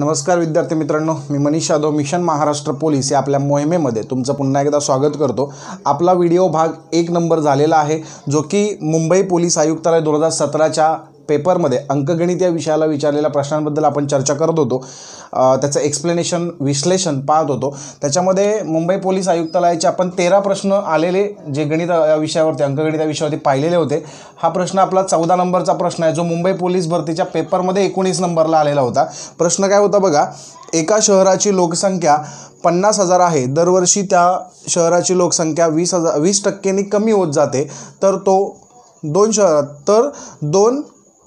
नमस्कार विद्यार्थी मित्रांनो मी मनीष यादव मिशन महाराष्ट्र पोलीस या आपल्या मोहिमेमध्ये तुमचं पुन्हा एकदा स्वागत करतो. आपला व्हिडिओ भाग एक नंबर झालेला आहे जो की मुंबई पोलीस आयुक्तालय दोन हजार सतराच्या पेपरमध्ये अंकगणित या विषयाला विचारलेल्या प्रश्नांबद्दल आपण चर्चा करत होतो. त्याचं एक्सप्लेनेशन विश्लेषण पाहत होतो. त्याच्यामध्ये मुंबई पोलीस आयुक्तालयाचे आपण तेरा प्रश्न आलेले जे गणित या विषयावरती अंकगणित या विषयावरती पाहिलेले होते. हा प्रश्न आपला चौदा नंबरचा प्रश्न आहे जो मुंबई पोलीस भरतीच्या पेपरमध्ये एकोणीस नंबरला आलेला होता. प्रश्न काय होता बघा एका शहराची लोकसंख्या पन्नास हजार आहे. दरवर्षी त्या शहराची लोकसंख्या वीस हजार वीस टक्क्यांनी कमी होत जाते. तर तो दोन शहरात तर दोन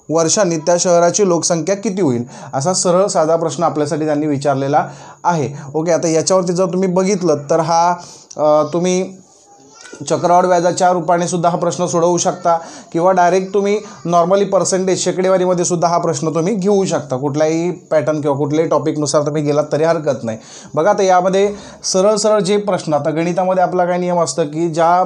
वर्षांनी त्या शहराची लोकसंख्या किती होईल? असा सरळ साधा प्रश्न आपल्यासाठी त्यांनी विचारलेला आहे. ओके आता याच्यावरती जर तुम्ही बघितलं तर हा तुम्ही चक्रवाढ व्याजाच्या रूपाने सुद्धा हा प्रश्न सोडवू शकता किंवा डायरेक्ट तुम्ही नॉर्मली पर्सेंटेज शेकडेवारीमध्ये सुद्धा हा प्रश्न तुम्ही घेऊ शकता. कुठल्याही पॅटर्न किंवा कुठल्याही टॉपिकनुसार तुम्ही गेलात तरी हरकत नाही. बघा आता यामध्ये सरळ सरळ जे प्रश्न आता गणितामध्ये आपला काय नियम असतं की ज्या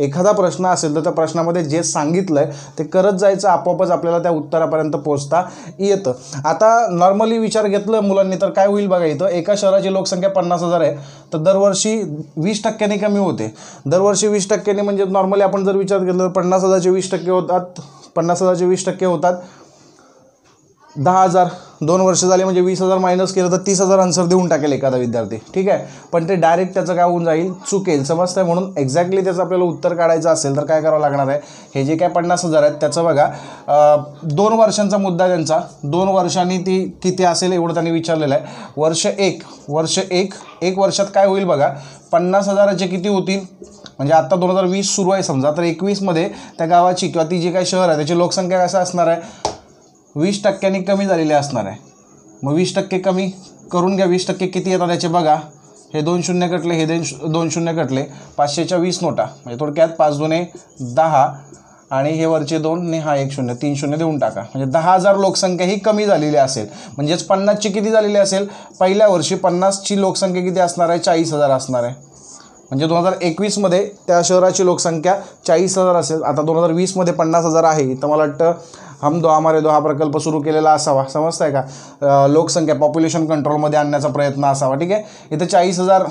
एखादा प्रश्न असेल तर त्या प्रश्नामध्ये जे सांगितलं आहे ते करत जायचं आपोआपच आपल्याला त्या उत्तरापर्यंत पोहोचता येतं. आता नॉर्मली विचार घेतलं मुलांनी तर काय होईल बघा इथं? एका शहराची लोकसंख्या पन्नास हजार आहे तर दरवर्षी वीस टक्क्यांनी कमी होते. दरवर्षी वीस टक्क्यांनी म्हणजे नॉर्मली आपण जर विचार केला तर पन्नास हजारचे वीस टक्के होतात पन्नास हजारचे वीस टक्के होतात. दहा हजार दोन वर्ष झाले म्हणजे वीस हजार मायनस केलं तर तीस हजार आन्सर देऊन टाकेल एखादा विद्यार्थी. ठीक आहे? पण ते डायरेक्ट त्याचं काय होऊन जाईल? चुकेल. समजतंय म्हणून एक्झॅक्टली त्याचं आपल्याला उत्तर काढायचं असेल तर काय करावं लागणार आहे? हे जे काय पन्नास हजार आहेत त्याचं बघा दोन वर्षांचा मुद्दा त्यांचा. दोन वर्षांनी ती किती असेल एवढं त्यांनी विचारलेलं आहे. वर्ष एक वर्ष एक एक वर्षात काय होईल बघा? पन्नास हजाराचे किती होतील? म्हणजे आता दोन हजार वीस सुरू आहे समजा तर एकवीसमध्ये त्या गावाची किंवा ती जी काही शहर आहे त्याची लोकसंख्या कसं असणार आहे? वीस टक्क्यांनी कमी झालेले असणार आहे. मग वीस टक्के कमी करून घ्या. वीस टक्के किती येतात याचे बघा. हे दोन शून्य कटले हे दोन दोन शून्य कटले. पाचशेच्या वीस नोटा. म्हणजे थोडक्यात पाच दोने दहा आणि हे वरचे दोन ने हा एक शून्य. तीन शून्य देऊन टाका. म्हणजे दहा हजार लोकसंख्या ही कमी झालेली असेल. म्हणजेच पन्नासची किती झालेली असेल? पहिल्या वर्षी पन्नासची लोकसंख्या किती असणार आहे? चाळीस हजार असणार आहे. म्हणजे दोन हजार एकवीसमध्ये त्या शहराची लोकसंख्या चाळीस हजार असेल. आता दोन हजार वीसमध्ये पन्नास हजार आहे. तर मला वाटतं हम दो हमारे दो हा प्रकल्प सुरू केलेला असावा. समजताय का? लोकसंख्या पॉप्युलेशन कंट्रोलमध्ये आणण्याचा प्रयत्न असावा. ठीक आहे? इथं चाळीस हजार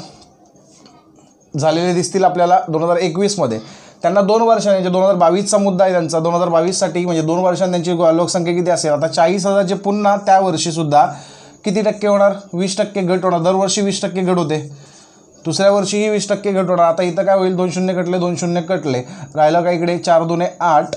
झालेले दिसतील आपल्याला दोन हजार एकवीसमध्ये त्यांना दोन वर्षांनी म्हणजे दोन हजार बावीसचा मुद्दा आहे त्यांचा दोन हजार बावीससाठी म्हणजे दोन वर्षांनी त्यांची लोकसंख्या किती असेल? आता चाळीस हजारचे पुन्हा त्या वर्षीसुद्धा किती टक्के होणार? वीस टक्के घट होणार. दरवर्षी वीस टक्के घट होते. दुसऱ्या वर्षीही वीस टक्के घट होणार. आता इथं काय होईल? दोन शून्य कटले दोन शून्य कटले. राहिलं का इकडे? चार दोने आठ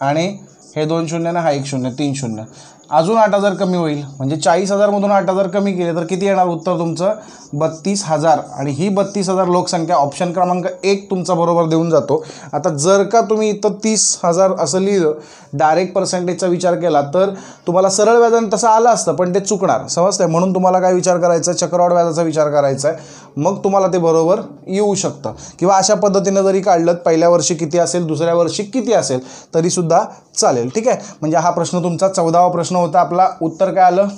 आणि हे दोन शून्य ना हा एक शून्य तीन शून्य. अजून आठ हजार कमी होईल. म्हणजे चाळीस हजारमधून आठ हजार कमी केले तर किती येणार उत्तर तुमचं? बत्तीस हजार. आणि ही बत्तीस हजार लोकसंख्या ऑप्शन क्रमांक एक तुमचा बरोबर देऊन जातो. आता जर का तुम्ही इथं तीस हजार असं लिहिलं डायरेक्ट पर्सेंटेजचा विचार केला तर तुम्हाला सरळ व्याजाने तसं आलं असतं पण ते चुकणार. समजतंय? म्हणून तुम्हाला काय विचार करायचा? आहे चक्रवाढ व्याजाचा विचार करायचा आहे. मग तुम्हाला ते बरोबर येऊ शकतं. किंवा अशा पद्धतीनं जरी काढलं पहिल्या वर्षी किती असेल दुसऱ्या वर्षी किती असेल तरीसुद्धा चालेल ठीक आहे? म्हणजे हा प्रश्न तुमचा चौदावा प्रश्न होता आपला उत्तर काय आलं?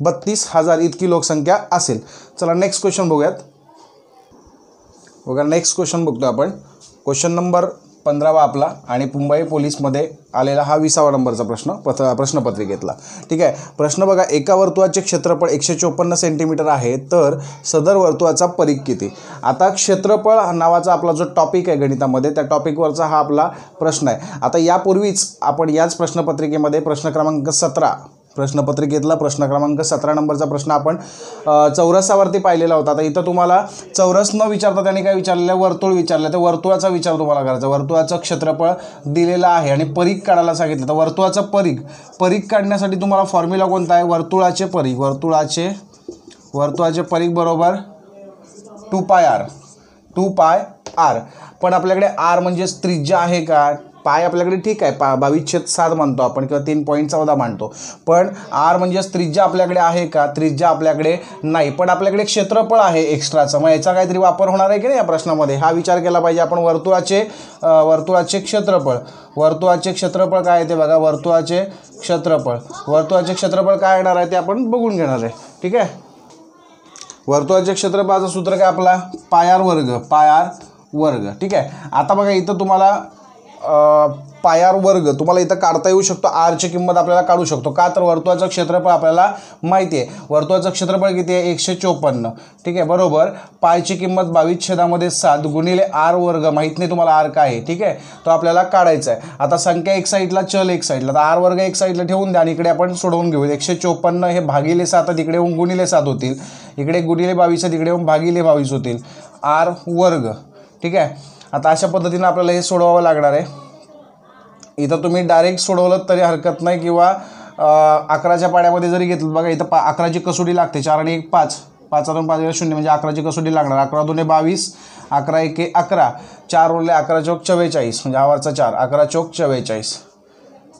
बत्तीस हजार इतकी लोकसंख्या असेल. चला नेक्स्ट क्वेश्चन बघूयात. बघा नेक्स्ट क्वेश्चन बघतो आपण. क्वेश्चन नंबर पंधरावा आपला आणि मुंबई पोलीसमध्ये आलेला हा विसावा नंबरचा प्रश्न पथ प्रश्नपत्रिकेतला. ठीक आहे? प्रश्न बघा एका वर्तुळाचे क्षेत्रफळ एकशे चोपन्न सेंटीमीटर आहे तर सदर वर्तुळाचा परीख किती? आता क्षेत्रफळ नावाचा आपला जो टॉपिक आहे गणितामध्ये त्या टॉपिकवरचा हा आपला प्रश्न आहे. आता यापूर्वीच आपण याच प्रश्नपत्रिकेमध्ये प्रश्न क्रमांक सतरा प्रश्नपत्रिकेतला प्रश्न क्रमांक सतरा नंबरचा प्रश्न आपण चौरसावरती पाहिलेला होता. आता इथं तुम्हाला चौरस न विचारता त्यांनी काय विचारलेलं? आहे वर्तुळ विचारलं. तर वर्तुळाचा विचार तुम्हाला करायचा. वर्तुळाचं क्षेत्रफळ दिलेलं आहे आणि परीख काढायला सांगितलं. तर वर्तुळाचं परीख परीख काढण्यासाठी तुम्हाला फॉर्म्युला कोणता आहे? वर्तुळाचे परीख वर्तुळाचे वर्तुळाचे परीख बरोबर टू पाय आर. टू पाय आर. पण आपल्याकडे आर म्हणजेच त्रिज्या आहे का? पाय आपल्याकडे ठीक आहे पा बावीस सात मानतो आपण किंवा तीन पॉईंट चौदा मानतो. पण आर म्हणजेच त्रिज्या आपल्याकडे आहे का? त्रिज्या आपल्याकडे नाही. पण आपल्याकडे क्षेत्रफळ आहे एक्स्ट्राचं मग याचा काहीतरी वापर होणार आहे की नाही या प्रश्नामध्ये? हा विचार केला पाहिजे आपण वर्तुळाचे वर्तुळाचे क्षेत्रफळ. वर्तुळाचे क्षेत्रफळ काय आहे ते बघा. वर्तुळाचे क्षेत्रफळ. वर्तुळाचे क्षेत्रफळ काय येणार आहे ते आपण बघून घेणार आहे. ठीक आहे? वर्तुळाचे क्षेत्रफळाचं सूत्र काय आपला? पायार वर्ग. पायार वर्ग. ठीक आहे? आता बघा इथं तुम्हाला पायार वर्ग. तुम्हाला इथं काढता येऊ शकतो. आरची किंमत आपल्याला काढू शकतो. का? तर वर्तुळाचं क्षेत्रफळ आपल्याला माहिती आहे. वर्तुळाचं क्षेत्रफळ किती आहे? एकशे चोपन्न. ठीक आहे? बरोबर? पायची किंमत बावीस छेदामध्ये सात गुणिले आर वर्ग. माहीत नाही तुम्हाला आर काय आहे. ठीक आहे? तो आपल्याला काढायचा आहे. आता संख्या एक साईडला चल एक साईडला तर आर वर्ग एक साईडला ठेवून द्या आणि इकडे आपण सोडवून घेऊ एकशे चोपन्न हे भागिले सात तिकडे इकडे येऊन गुणिले सात होतील. इकडे गुणिले बावीस आहेत, इकडे येऊन भागिले बावीस होतील. आर वर्ग. ठीक आहे? आता अशा पद्धतीनं आपल्याला हे सोडवावं लागणार आहे. इथं तुम्ही डायरेक्ट सोडवलं तरी हरकत नाही किंवा अकराच्या पाड्यामध्ये जरी घेतलं बघा इथं पा अकराची कसोटी लागते चार आणि एक पाच. पाच दोन पाच वेळा शून्य म्हणजे अकराची कसोटी लागणार. अकरा दोन्ही बावीस अकरा एके अकरा. चार उरले अकरा चौक चव्वेचाळीस म्हणजे आवारचा चार. अकरा चौक चव्वेचाळीस.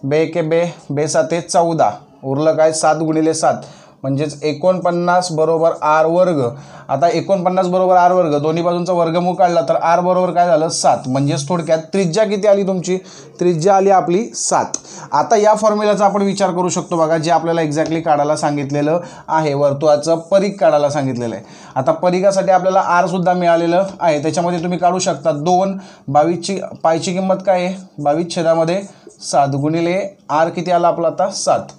बे के बे बे साते चौदा. उरलं काय? सात गुणिले सात. म्हणजेच एकोणपन्नास बरोबर आर वर्ग. आता एकोणपन्नास बरोबर आर वर्ग दोन्ही बाजूंचा वर्गमूळ काढला तर आर बरोबर काय झालं? सात. म्हणजेच थोडक्यात त्रिज्या किती आली तुमची? त्रिज्या आली आपली सात. आता या फॉर्म्युलाचा आपण विचार करू शकतो बघा जे आपल्याला एक्झॅक्टली काढायला सांगितलेलं आहे वर्तुळाचं परीघ काढायला सांगितलेलं आहे. आता परीघासाठी आपल्याला आर सुद्धा मिळालेलं आहे. त्याच्यामध्ये तुम्ही काढू शकता दोन बावीसची पायची किंमत काय आहे? बावीस छेदामध्ये सात गुणिले आर किती आला आपला आता? सात.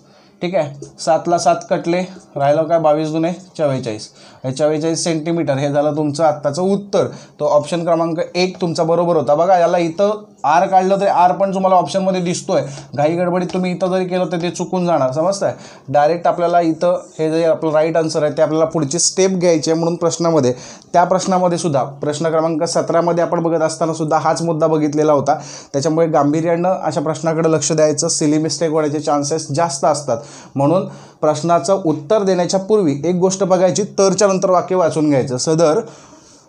ठीक आहे. सातला सात कटले. राहिलं काय बावीस दुने चव्वेचाळीस. हे चव्वेचाळीस सेंटीमीटर हे झालं तुमचं आत्ताचं उत्तर. तो ऑप्शन क्रमांक एक तुमचा बरोबर होता. बघा याला इथं आर काढलं तरी आर पण तुम्हाला ऑप्शनमध्ये दिसतोय. घाई गडबडीत तुम्ही इथं जरी केलं तर ते चुकून जाणार समजतंय? डायरेक्ट आपल्याला इथं हे जे आपलं राईट आन्सर आहे ते आपल्याला पुढची स्टेप घ्यायची आहे म्हणून प्रश्नामध्ये. त्या प्रश्नामध्ये सुद्धा प्रश्न क्रमांक सतरामध्ये आपण बघत असताना सुद्धा हाच मुद्दा बघितलेला होता. त्याच्यामुळे गांभीर्यानं अशा प्रश्नाकडे लक्ष द्यायचं सिली मिस्टेक होण्याचे चान्सेस जास्त असतात. म्हणून प्रश्नाचं उत्तर देण्याच्या पूर्वी एक गोष्ट बघायची तरच्या नंतर वाक्य वाचून घ्यायचं. सदर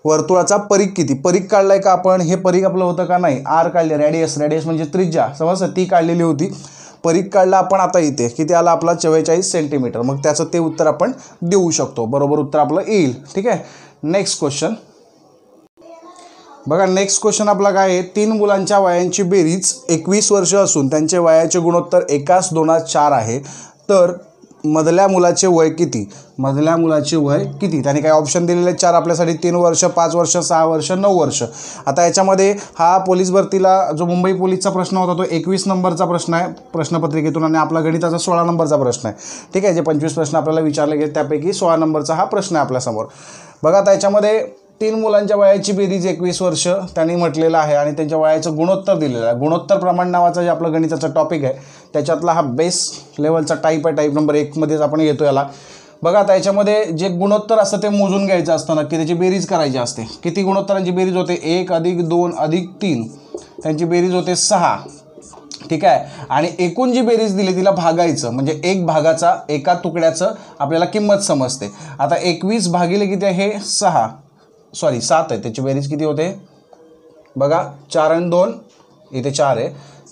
वर्तुळाचा परीक किती? परीघ काढलाय का आपण? हे परीक आपलं होतं का नाही? आर काढले. रॅडियस. रॅडियस म्हणजे त्रिज्या. समजतं ती काढलेली होती. परीक काढला आपण आता इथे. किती आला आपला? चव्वेचाळीस सेंटीमीटर. मग त्याचं ते उत्तर आपण देऊ शकतो. बरोबर उत्तर आपलं येईल. ठीक आहे? नेक्स्ट क्वेश्चन बघा नेक्स्ट क्वेश्चन आपला काय आहे? तीन मुलांच्या वयांची बेरीज एकवीस वर्ष असून त्यांचे वयाचे गुणोत्तर एकाच दोनात चार आहे. तर मधल्या मुलाचे वय किती? मधल्या मुलाचे वय किती? त्याने काय ऑप्शन दिलेले आहेत चार आपल्यासाठी. तीन वर्ष पाच वर्ष सहा वर्ष नऊ वर्ष. आता याच्यामध्ये हा पोलीस भरतीला जो मुंबई पोलीसचा प्रश्न होता तो एकवीस नंबरचा प्रश्न आहे प्रश्नपत्रिकेतून आणि आपला गणिताचा सोळा नंबरचा प्रश्न आहे. ठीक आहे? जे पंचवीस प्रश्न आपल्याला विचारले गेले त्यापैकी सोळा नंबरचा हा प्रश्न आहे आपल्यासमोर. बघा आता याच्यामध्ये तीन मुलांच्या वयाची बेरीज एकवीस वर्ष त्यांनी म्हटलेलं आहे आणि त्यांच्या वयाचं गुणोत्तर दिलेलं आहे. गुणोत्तर प्रमाण नावाचा जे आपलं गणिताचा टॉपिक आहे त्याच्यातला हा बेस लेवलचा टाईप आहे. टाईप नंबर एकमध्येच आपण येतो याला. बघा आता याच्यामध्ये जे गुणोत्तर असतं ते मोजून घ्यायचं असतं नक्की त्याची बेरीज करायची असते. किती गुणोत्तरांची बेरीज होते? एक अधिक दोन अधिक तीन. त्यांची बेरीज होते सहा. ठीक आहे? आणि एकूण जी बेरीज दिली तिला भागायचं. म्हणजे एक भागाचा एका तुकड्याचं आपल्याला किंमत समजते. आता एकवीस भागिले किती आहे? हे सहा. सॉरी सात आहे. त्याची बेरीज किती होते? बघा चार आणि दोन इथे चार आहे.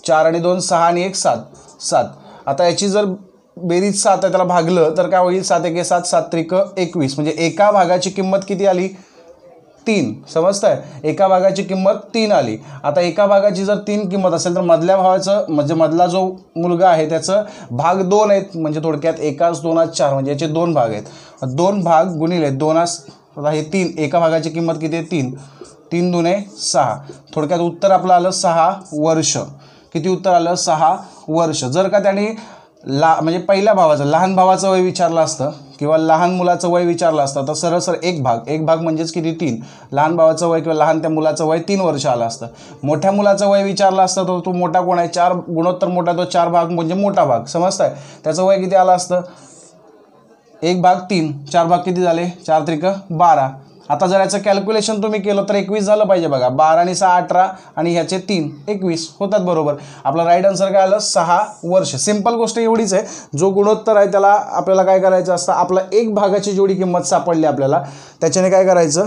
चार आणि दोन सहा आणि एक सात. सात. आता याची जर बेरीज सात आहे त्याला भागलं तर काय होईल? सात एक सात सात त्रिक एकवीस. म्हणजे एका भागाची किंमत किती आली? तीन. समजतंय? एका भागाची किंमत तीन आली. आता एका भागाची जर तीन किंमत असेल तर मधल्या भावाचं म्हणजे मधला जो मुलगा आहे त्याचं भाग दोन आहेत. म्हणजे थोडक्यात एकाच दोनात चार. म्हणजे याचे दोन भाग आहेत. दोन भाग गुणिले दोनास आता हे तीन एका भागाची किंमत किती आहे? तीन. तीन दुने सहा. थोडक्यात उत्तर आपलं आलं सहा वर्ष. किती उत्तर आलं? सहा वर्ष. जर का त्याने ला म्हणजे पहिल्या भावाचं लहान भावाचं वय विचारलं असतं किंवा लहान मुलाचं वय विचारलं असतं तर सरळ सर एक भाग. एक भाग म्हणजेच किती? तीन. लहान भावाचं वय किंवा लहान त्या मुलाचं वय तीन वर्ष आलं असतं. मोठ्या मुलाचं वय विचारलं असतं तर तो मोठा कोण आहे? चार गुणोत्तर मोठा तो चार भाग म्हणजे मोठा भाग. समजताय? त्याचं वय किती आलं असतं? एक भाग तीन चार भाग किती झाले? चार त्रिक बारा. आता जर याचं कॅल्क्युलेशन तुम्ही केलं तर एकवीस झालं पाहिजे बघा. बारा आणि सहा अठरा आणि ह्याचे तीन एकवीस होतात बरोबर. आपला राईट आन्सर काय आलं? सहा वर्ष. सिंपल गोष्ट एवढीच आहे. जो गुणोत्तर आहे त्याला आपल्याला काय करायचं असतं? आपला एक भागाची जेवढी किंमत सापडली आपल्याला त्याच्याने काय करायचं?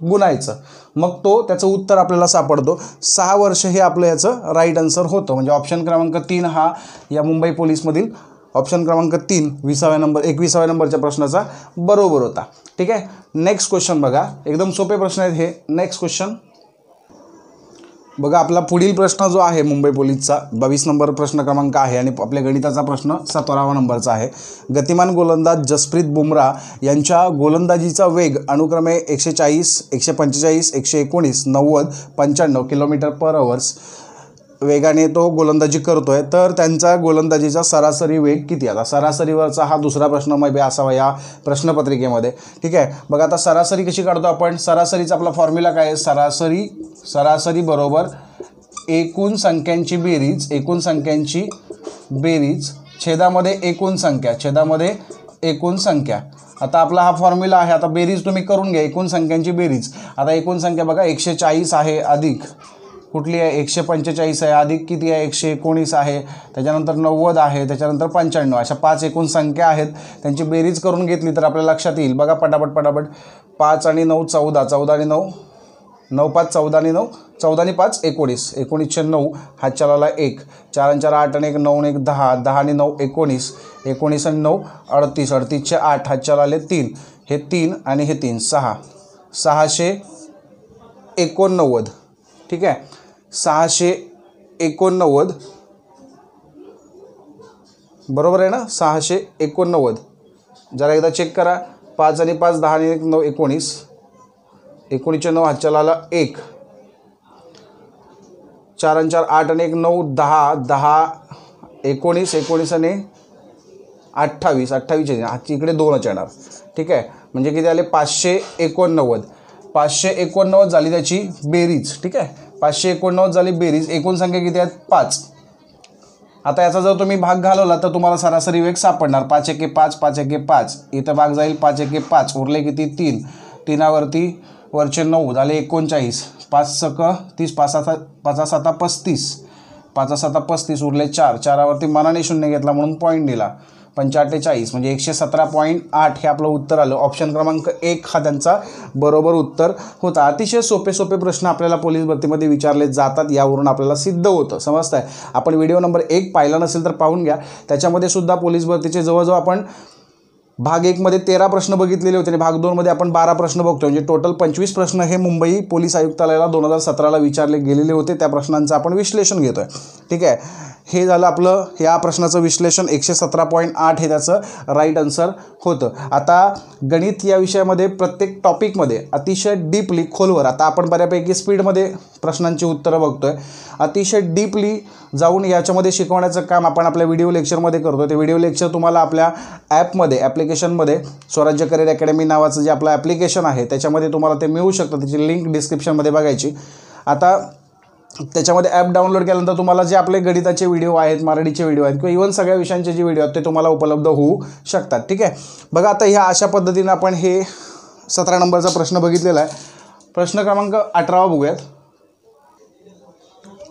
गुणायचं. मग तो त्याचं उत्तर आपल्याला सापडतो. सहा वर्ष हे आपलं याचं राईट आन्सर होतं. म्हणजे ऑप्शन क्रमांक तीन हा या मुंबई पोलीसमधील ऑप्शन क्रमांक तीन विसाव्या नंबर एकविसाव्या नंबरच्या प्रश्नाचा बरोबर होता. ठीक आहे? नेक्स्ट क्वेश्चन बघा. एकदम सोपे प्रश्न आहेत हे. नेक्स्ट क्वेश्चन बघा आपला पुढील प्रश्न जो आहे मुंबई पोलीसचा बावीस नंबर प्रश्न क्रमांक आहे आणि आपल्या गणिताचा प्रश्न सतरावा नंबरचा आहे. गतिमान गोलंदाज जसप्रीत बुमराह यांच्या गोलंदाजीचा वेग अनुक्रमे एकशे चाळीस एकशे पंचेचाळीस एकशे एकोणीस नव्वद पंच्याण्णव किलोमीटर पर अवर्स. वेगाने तो गोलंदाजी करतोय तर त्यांचा गोलंदाजीचा सरासरी वेग किती आता सरासरीवरचा हा दुसरा प्रश्न मग असावा या प्रश्नपत्रिकेमध्ये. ठीक आहे? बघा आता सरासरी कशी काढतो आपण? सरासरीचा आपला फॉर्म्युला काय आहे? सरासरी सरासरी बरोबर एकूण संख्यांची बेरीज एकूण संख्यांची बेरीज छेदामध्ये एकूण संख्या छेदामध्ये एकूण संख्या. आता आपला हा फॉर्म्युला आहे आता बेरीज तुम्ही करून घ्या एकूण संख्यांची बेरीज. आता एकूण संख्या बघा एकशे चाळीस आहे अधिक. कुठली आहे? एकशे पंचेचाळीस आहे. अधिक किती आहे? एकशे एकोणीस आहे. त्याच्यानंतर नव्वद आहे. त्याच्यानंतर पंच्याण्णव. अशा पाच एकूण संख्या आहेत. त्यांची बेरीज करून घेतली तर आपल्या लक्षात येईल. बघा पटापट पटापट. पाच आणि नऊ चौदा. चौदा आणि नऊ. नऊ पाच चौदा आणि नऊ. चौदा आणि पाच एकोणीस. एकोणीसशे नऊ. हा चाराला एक. चार आणि चार आठ आणि एक नऊ आणि एक दहा. दहा आणि नऊ एकोणीस. एकोणीस आणि नऊ अडतीस. अडतीसशे आठ. हात चालवले तीन. हे तीन आणि हे तीन. सहा. सहाशे एकोणनव्वद. ठीक आहे? सहाशे एकोणनव्वद. बरोबर आहे ना? सहाशे एकोणनव्वद. जरा एकदा चेक करा. पाच आणि पाच दहा आणि एक नऊ एकोणीस. एकोणीसच्या नऊ हातच्या आला एक. चार आणि चार आठ आणि एक नऊ दहा दहा एकोणीस एकोणीस आणि अठ्ठावीस. अठ्ठावीस हातची इकडे दोनच येणार. ठीक आहे? म्हणजे किती आले? पाचशे एकोणनव्वद. पाचशे एकोणनव्वद झाली त्याची बेरीज. ठीक आहे? पाचशे एकोणनव्वद झाली बेरीज एकूण संख्या किती आहेत? पाच. आता याचा जर तुम्ही भाग घालवला तर तुम्हाला सरासरी वेग सापडणार. पाच एके पाच पाच एके पाच. इथं भाग जाईल पाच एके पाच. उरले किती? तीन. तीनावरती वरचे नऊ झाले एकोणचाळीस. पाच सक तीस पाच साता पाचा साता पस्तीस. पाचा साता पस्तीस उरले चार. चारावरती मनाने शून्य घेतला म्हणून पॉईंट दिला. पंचाअठ्ठेचाळीस म्हणजे एकशे सतरा पॉईंट आठ हे आपलं उत्तर आलं. ऑप्शन क्रमांक एक हा त्यांचा बरोबर उत्तर होता. अतिशय सोपे सोपे प्रश्न आपल्याला पोलीस भरतीमध्ये विचारले जातात यावरून आपल्याला सिद्ध होतं. समजतं आहे आपण व्हिडिओ नंबर एक पाहिला नसेल तर पाहून घ्या. त्याच्यामध्ये सुद्धा पोलीस भरतीचे जवळजवळ आपण भाग एकमध्ये तेरा प्रश्न बघितलेले होते आणि भाग दोनमध्ये आपण बारा प्रश्न बघतो म्हणजे टोटल पंचवीस प्रश्न हे मुंबई पोलीस आयुक्तालयाला दोन हजार सतराला विचारले गेलेले होते. त्या प्रश्नांचं आपण विश्लेषण घेतो आहे ठीक आहे? हे झालं आपलं या प्रश्नाचं विश्लेषण एकशे सतरा पॉईंट आठ हे त्याचं राईट आन्सर होतं. आता गणित या विषयामध्ये प्रत्येक टॉपिकमध्ये अतिशय डीपली खोलवर आता आपण बऱ्यापैकी स्पीडमध्ये प्रश्नांची उत्तरं बघतो आहे अतिशय डीपली जाऊन याच्यामध्ये शिकवण्याचं काम आपण आपल्या व्हिडिओ लेक्चरमध्ये करतो ते व्हिडिओ लेक्चर तुम्हाला आपल्या ॲपमध्ये ॲप्लिकेशनमध्ये स्वराज्य करिअर अकॅडमी नावाचं जे आपलं ॲप्लिकेशन आहे त्याच्यामध्ये तुम्हाला ते मिळू शकतं. त्याची लिंक डिस्क्रिप्शनमध्ये बघायची. आता त्याच्यामध्ये ॲप डाउनलोड केल्यानंतर तुम्हाला जे आपले गणिताचे व्हिडिओ आहेत मराठीचे व्हिडिओ आहेत किंवा इव्हन सगळ्या विषयांचे जे व्हिडिओ आहेत ते तुम्हाला उपलब्ध होऊ शकतात ठीक आहे? बघा आता ह्या अशा पद्धतीनं आपण हे सतरा नंबरचा प्रश्न बघितलेला आहे. प्रश्न क्रमांक अठरावा बघूयात.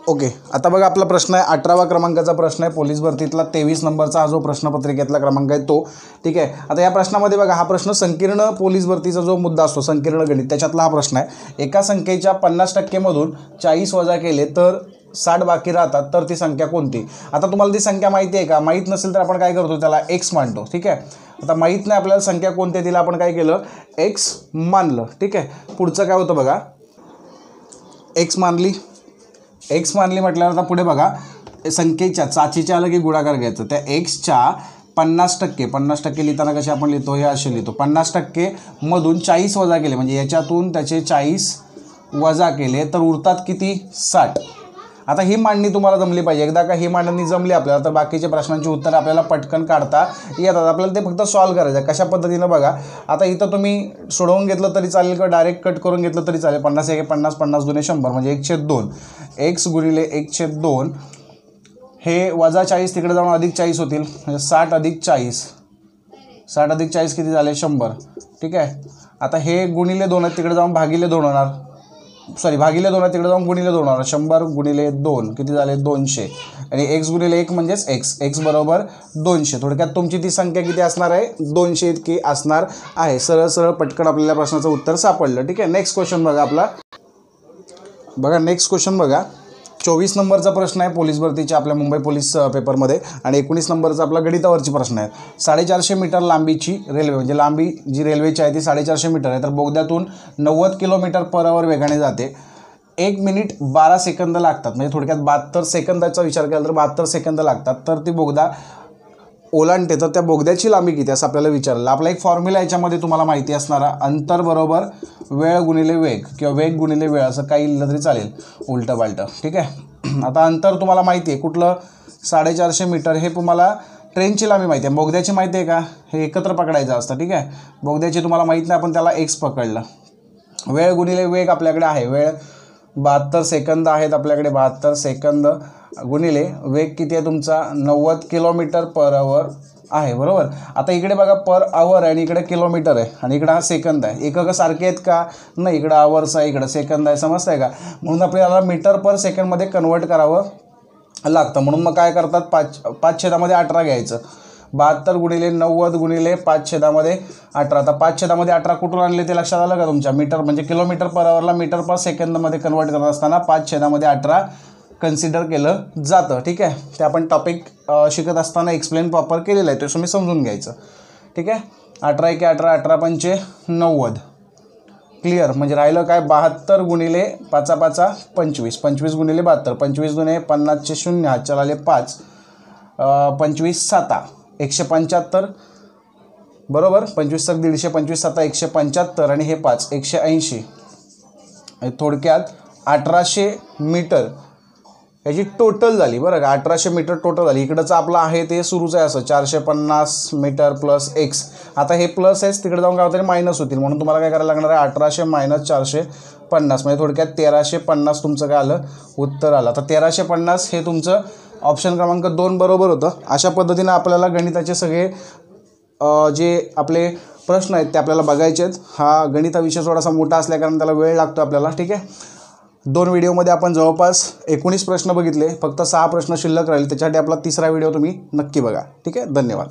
ओके आता बघा आपला प्रश्न आहे अठरावा क्रमांकाचा प्रश्न आहे पोलीस भरतीतला तेवीस नंबरचा हा जो प्रश्नपत्रिकेतला क्रमांक आहे तो. ठीक आहे आता या प्रश्नामध्ये बघा हा प्रश्न संकीर्ण पोलीस भरतीचा जो मुद्दा असतो संकीर्ण गणित त्याच्यातला हा प्रश्न आहे. एका संख्येच्या पन्नास टक्केमधून चाळीस वजा केले तर साठ बाकी राहतात तर ती संख्या कोणती? आता तुम्हाला ती संख्या माहिती आहे का? माहीत नसेल तर आपण काय करतो? त्याला एक्स मानतो ठीक आहे? आता माहीत नाही आपल्याला संख्या कोणती आहे तिला आपण काय केलं? एक्स मानलं ठीक आहे? पुढचं काय होतं बघा? एक्स मानली एक्स मानली म्हटल्यावर आता पुढे बघा. संख्येच्या चाचीच्या आलं की गुणाकार घ्यायचं. त्या एक्सच्या पन्नास टक्के पन्नास टक्के लिहिताना कसे आपण लिहितो? हे असे लिहितो. पन्नास टक्के मधून चाळीस वजा केले. म्हणजे याच्यातून त्याचे चाळीस वजा केले तर उरतात किती? साठ. आता ही मांडणी तुम्हाला जमली पाहिजे. एकदा का ही मांडणी जमली आपल्याला तर बाकीच्या प्रश्नांची उत्तरं आपल्याला पटकन काढता येतात. आपल्याला ते फक्त सॉल्व करायचं आहे. कशा पद्धतीनं बघा आता इथं तुम्ही सोडवून घेतलं तरी चालेल किंवा डायरेक्ट कट करून घेतलं तरी चालेल. पन्नास एक पन्नास पन्नास दोन शंभर म्हणजे एकशे दोन. एक्स गुणिले एकशे दोन हे वजा चाळीस तिकडे जाऊन अधिक चाळीस होतील. म्हणजे साठ अधिक चाळीस. साठ अधिक चाळीस किती झाले? शंभर. ठीक आहे? आता हे गुणिले दोन आहेत तिकडे जाऊन भागिले दोन होणार. सॉरी भागिले दोन आहे तिकडे जाऊन गुणिले दोन होणार. शंभर गुणिले दोन किती झाले? दोनशे. आणि एक्स गुणिले एक म्हणजेच एक्स एक्स बरोबर दोनशे. थोडक्यात तुमची ती संख्या किती असणार आहे? दोनशे इतकी असणार आहे. सरळ सरळ पटकन आपल्याला प्रश्नाचं उत्तर सापडलं. ठीक आहे? नेक्स्ट क्वेश्चन बघा आपला. बघा नेक्स्ट क्वेश्चन बघा. चोवीस नंबरचा प्रश्न आहे पोलीस भरतीच्या आपल्या मुंबई पोलीस पेपरमध्ये. आणि एकोणीस नंबरचा आपला गणितावरची प्रश्न आहे. साडेचारशे मीटर लांबीची रेल्वे म्हणजे लांबी जी रेल्वेची आहे ती साडेचारशे मीटर आहे. तर बोगद्यातून नव्वद किलोमीटर पर आवर वेगाने जाते. एक मिनिट बारा सेकंद लागतात. म्हणजे थोडक्यात बहात्तर सेकंदाचा विचार केला तर बहात्तर सेकंद लागतात. तर ती बोगदा ओलांडते. तर त्या बोगद्याची लांबी किती असं आपल्याला विचारलं. आपला एक फॉर्म्युला याच्यामध्ये तुम्हाला माहिती असणारा अंतर बरोबर वेळ गुणिले वेग किंवा वेग गुणिले वेळ असं काही लिहिलं तरी चालेल. उलटं बालटं ठीक आहे? आता अंतर तुम्हाला माहिती आहे. कुठलं? साडेचारशे मीटर हे तुम्हाला ट्रेनची लांबी माहिती आहे. बोगद्याची माहिती आहे का? हे एकत्र पकडायचं असतं. ठीक आहे? बोगद्याची तुम्हाला माहीत नाही. आपण त्याला एक्स पकडलं. वेळ गुणिले वेग आपल्याकडे आहे. वेळ बहात्तर सेकंद आहेत आपल्याकडे बहात्तर सेकंद गुणिले वेग किती आहे तुमचा? नव्वद किलोमीटर पर आवर आहे बरोबर? आता इकडे बघा पर आवर आहे आणि इकडे किलोमीटर आहे आणि इकडे हा सेकंद आहे. एकक सारखे आहेत का? नाही इकडं आवर्स आहे इकडं सेकंद आहे समजतंय का? म्हणून आपल्याला मीटर पर सेकंडमध्ये कन्वर्ट करावं लागतं. म्हणून मग काय करतात? पाच पाच छेदामध्ये अठरा घ्यायचं. बहात्तर गुणिले नव्वद गुणिले पाच छेदामध्ये अठरा. आता पाच छेदामध्ये अठरा कुठून आणले ते लक्षात आलं का तुमच्या? मीटर म्हणजे किलोमीटर पर आवरला मीटर पर सेकंदमध्ये कन्वर्ट करत असताना पाच छेदामध्ये अठरा कन्सिडर केलं जातं. ठीक आहे? ते आपण टॉपिक शिकत असताना एक्सप्लेन प्रॉपर केलेलं आहे. ते तुम्ही समजून घ्यायचं. ठीक आहे? अठरा एके अठरा अठरा पंचे नव्वद. क्लिअर म्हणजे राहिलं काय? बहात्तर गुणिले पाचा पाचा पंचवीस. पंचवीस गुणिले बहात्तर. पंचवीस गुणे पन्नासचे शून्य. हातच्या आले पाच. पंचवीस साता. एकशे पंच्याहत्तर. बरोबर? पंचवीस सक दीडशे पंचवीस आता एकशे पंच्याहत्तर आणि हे पाच एकशे ऐंशी. थोडक्यात अठराशे मीटर याची टोटल झाली बरं का. अठराशे मीटर टोटल झाली. इकडचं आपलं आहे ते सुरूच आहे असं. चारशे पन्नास मीटर प्लस एक्स आता हे प्लस आहेच तिकडे जाऊन काय होतं मायनस होतील. म्हणून तुम्हाला काय करायला लागणार आहे? अठराशे मायनस चारशे पन्नास. म्हणजे थोडक्यात तेराशे पन्नास तुमचं काय आलं? उत्तर आलं. तर तेराशे पन्नास हे तुमचं ऑप्शन क्रमांक दोन बरोबर होतं. अशा पद्धतीनं आपल्याला गणिताचे सगळे जे आपले प्रश्न आहेत ते आपल्याला बघायचे आहेत. हा गणिता विषय थोडासा मोठा असल्याकारण त्याला वेळ लागतो आपल्याला. ठीक आहे? दोन व्हिडिओमध्ये आपण जवळपास एकोणीस प्रश्न बघितले फक्त सहा प्रश्न शिल्लक राहील त्याच्यासाठी आपला तिसरा व्हिडिओ तुम्ही नक्की बघा. ठीक आहे? धन्यवाद.